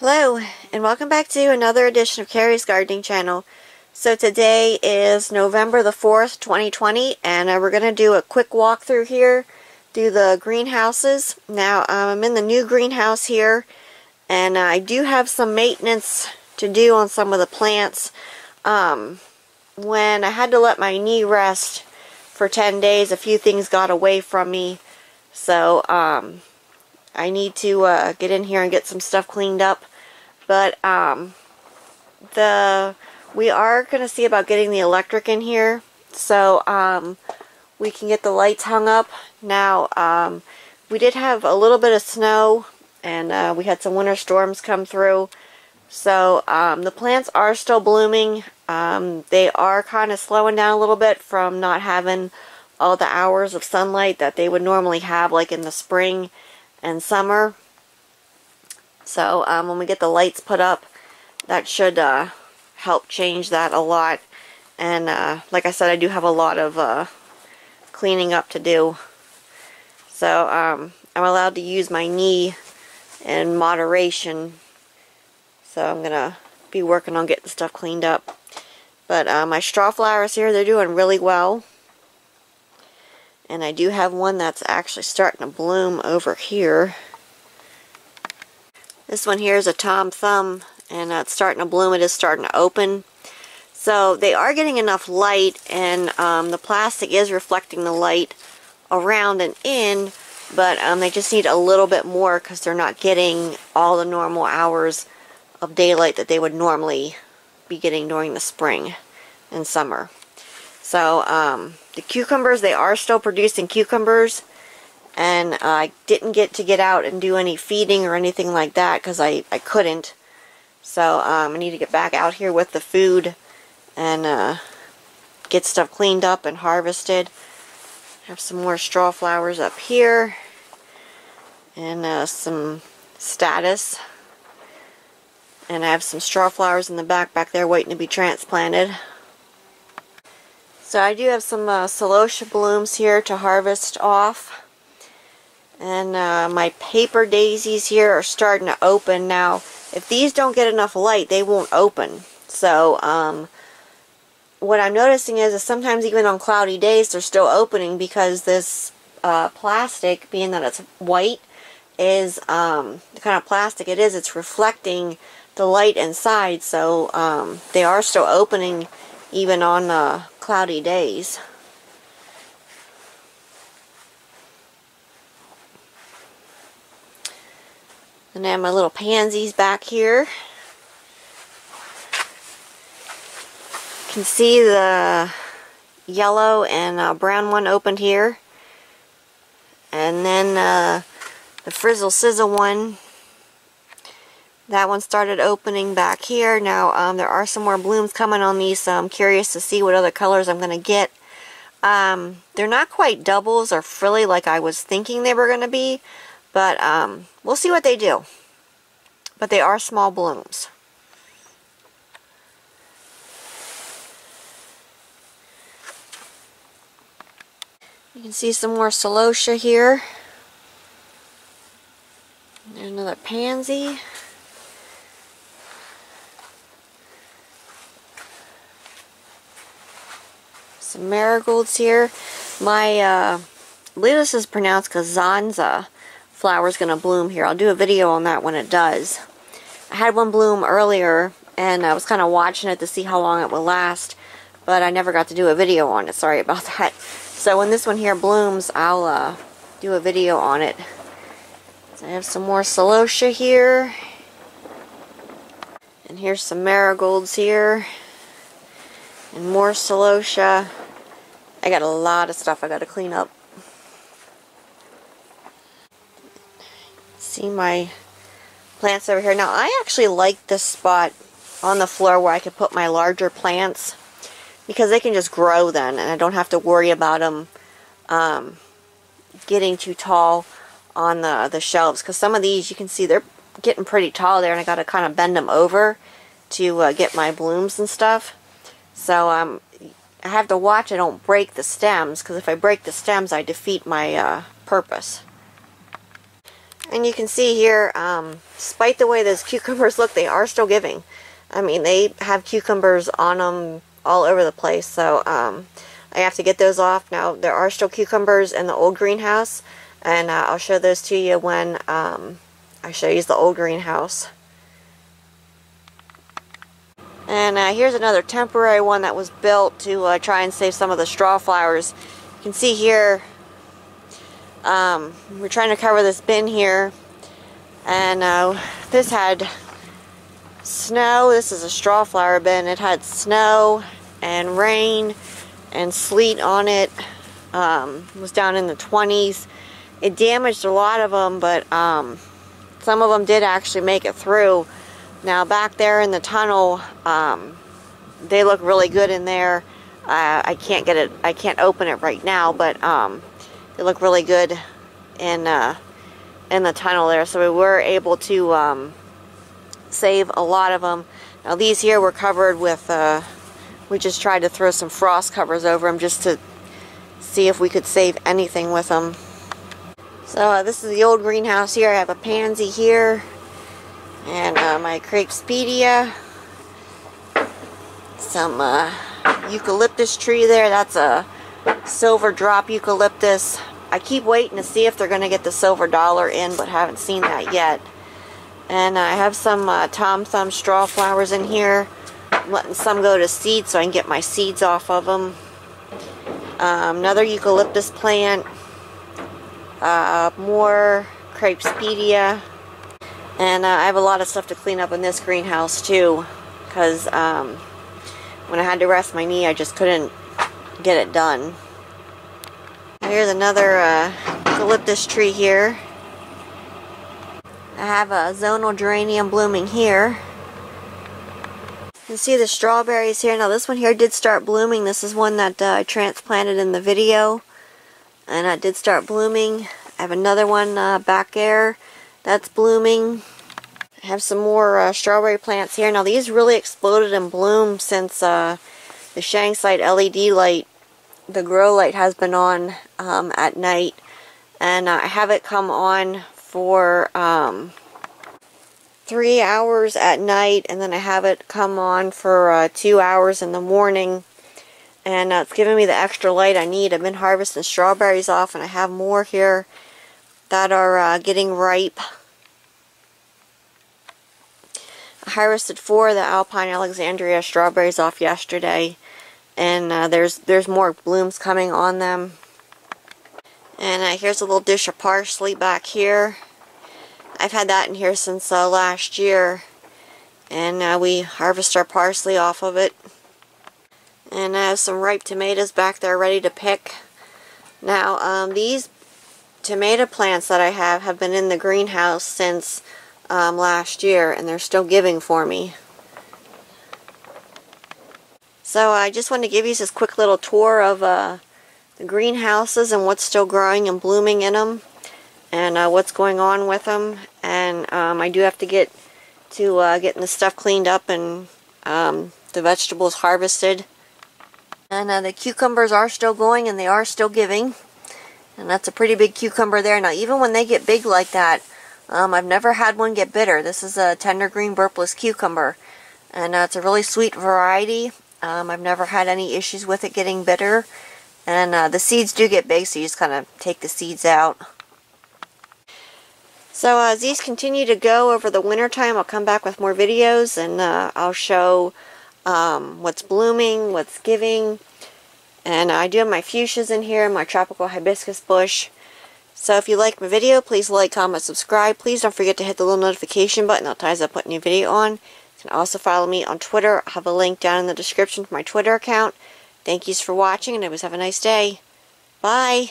Hello, and welcome back to another edition of Carrie's Gardening Channel. So today is November the 4th, 2020, and uh, we're going to do a quick walkthrough here through the greenhouses. Now, um, I'm in the new greenhouse here, and uh, I do have some maintenance to do on some of the plants. Um, when I had to let my knee rest for 10 days, a few things got away from me. So, um, I need to uh, get in here and get some stuff cleaned up. But um, the we are going to see about getting the electric in here. So um, we can get the lights hung up. Now, um, we did have a little bit of snow and uh, we had some winter storms come through. So um, the plants are still blooming. Um, they are kind of slowing down a little bit from not having all the hours of sunlight that they would normally have like in the spring and summer. So um, when we get the lights put up, that should uh, help change that a lot. And uh, like I said, I do have a lot of uh, cleaning up to do. So um, I'm allowed to use my knee in moderation. So I'm going to be working on getting stuff cleaned up. But uh, my straw flowers here, they're doing really well. And I do have one that's actually starting to bloom over here. This one here is a Tom Thumb and it's starting to bloom. It is starting to open. So they are getting enough light and um, the plastic is reflecting the light around and in but um, they just need a little bit more because they're not getting all the normal hours of daylight that they would normally be getting during the spring and summer. So um, the cucumbers, they are still producing cucumbers. And I didn't get to get out and do any feeding or anything like that because I, I couldn't. So um, I need to get back out here with the food and uh, get stuff cleaned up and harvested. I have some more straw flowers up here. And uh, some statice. And I have some straw flowers in the back back there waiting to be transplanted. So I do have some uh, celosia blooms here to harvest off. And uh, my paper daisies here are starting to open now. If these don't get enough light, they won't open. So, um, what I'm noticing is, is sometimes even on cloudy days, they're still opening because this uh, plastic, being that it's white, is um, the kind of plastic it is, it's reflecting the light inside. So, um, they are still opening even on uh, cloudy days. And then my little pansies back here. You can see the yellow and uh, brown one opened here. And then uh, the frizzle sizzle one that one started opening back here. Now, um, there are some more blooms coming on these, so I'm curious to see what other colors I'm going to get. Um, they're not quite doubles or frilly like I was thinking they were going to be, but um, we'll see what they do. But they are small blooms. You can see some more celosia here. There's another pansy. Some marigolds here. My, uh, I believe this is pronounced Kazanza flower's going to bloom here. I'll do a video on that when it does. I had one bloom earlier, and I was kind of watching it to see how long it would last, but I never got to do a video on it. Sorry about that. So when this one here blooms, I'll uh, do a video on it. So I have some more celosia here. And here's some marigolds here. And more celosia. I got a lot of stuff I got to clean up. See my plants over here. Now, I actually like this spot on the floor where I could put my larger plants because they can just grow then and I don't have to worry about them um, getting too tall on the, the shelves because some of these you can see they're getting pretty tall there and I got to kind of bend them over to uh, get my blooms and stuff. So um, I have to watch I don't break the stems because if I break the stems I defeat my uh, purpose. And you can see here, um, despite the way those cucumbers look, they are still giving. I mean, they have cucumbers on them all over the place. So um, I have to get those off. Now, there are still cucumbers in the old greenhouse. And uh, I'll show those to you when um, I show you the old greenhouse. And uh, here's another temporary one that was built to uh, try and save some of the straw flowers. You can see here, um, we're trying to cover this bin here. And uh, this had snow. This is a straw flower bin. It had snow and rain and sleet on it. Um, it was down in the 20s. It damaged a lot of them, but um, some of them did actually make it through. Now back there in the tunnel, um, they look really good in there. Uh, I can't get it, I can't open it right now, but um, they look really good in uh, in the tunnel there. So we were able to um, save a lot of them. Now these here were covered with, uh, we just tried to throw some frost covers over them just to see if we could save anything with them. So uh, this is the old greenhouse here. I have a pansy here and uh, my Craspedia. Some uh, eucalyptus tree there. That's a silver drop eucalyptus. I keep waiting to see if they're going to get the silver dollar in, but haven't seen that yet. And I have some uh, Tom Thumb straw flowers in here. I'm letting some go to seed so I can get my seeds off of them. Um, another eucalyptus plant uh, more Craspedia. And uh, I have a lot of stuff to clean up in this greenhouse too. Because um, when I had to rest my knee, I just couldn't get it done. Here's another uh, eucalyptus tree here. I have a zonal geranium blooming here. You can see the strawberries here. Now this one here did start blooming. This is one that uh, I transplanted in the video and it did start blooming. I have another one uh, back there that's blooming. I have some more uh, strawberry plants here. Now these really exploded in bloom since uh, the Shengsite LED light, the grow light has been on um, at night. And uh, I have it come on for um, three hours at night and then I have it come on for uh, two hours in the morning and uh, it's giving me the extra light I need. I've been harvesting strawberries off and I have more here that are uh, getting ripe. I harvested four of the Alpine Alexandria strawberries off yesterday and uh, there's there's more blooms coming on them. And uh, here's a little dish of parsley back here. I've had that in here since uh, last year and uh, we harvest our parsley off of it. And I have some ripe tomatoes back there ready to pick. Now, um, these tomato plants that I have have been in the greenhouse since um, last year, and they're still giving for me. So I just wanted to give you this quick little tour of uh, the greenhouses and what's still growing and blooming in them, and uh, what's going on with them. And um, I do have to get to uh, getting the stuff cleaned up and um, the vegetables harvested. And uh, the cucumbers are still going and they are still giving. And that's a pretty big cucumber there. Now, even when they get big like that, um, I've never had one get bitter. This is a tender green burpless cucumber. And uh, it's a really sweet variety. Um, I've never had any issues with it getting bitter. And uh, the seeds do get big, so you just kind of take the seeds out. So uh, as these continue to go over the winter time, I'll come back with more videos and uh, I'll show um, what's blooming, what's giving. And I do have my fuchsias in here, my tropical hibiscus bush. So if you like my video, please like, comment, subscribe. Please don't forget to hit the little notification button. Tell you I put a new video on. You can also follow me on Twitter. I have a link down in the description for my Twitter account. Thank yous for watching, and always have a nice day. Bye.